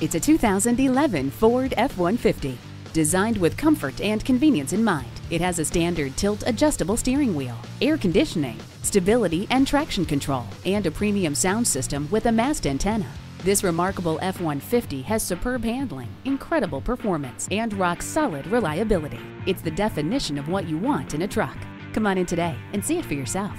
It's a 2011 Ford F-150. Designed with comfort and convenience in mind, it has a standard tilt adjustable steering wheel, air conditioning, stability and traction control, and a premium sound system with a mast antenna. This remarkable F-150 has superb handling, incredible performance, and rock-solid reliability. It's the definition of what you want in a truck. Come on in today and see it for yourself.